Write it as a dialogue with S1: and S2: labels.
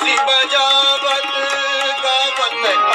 S1: सिबजावत का पतन।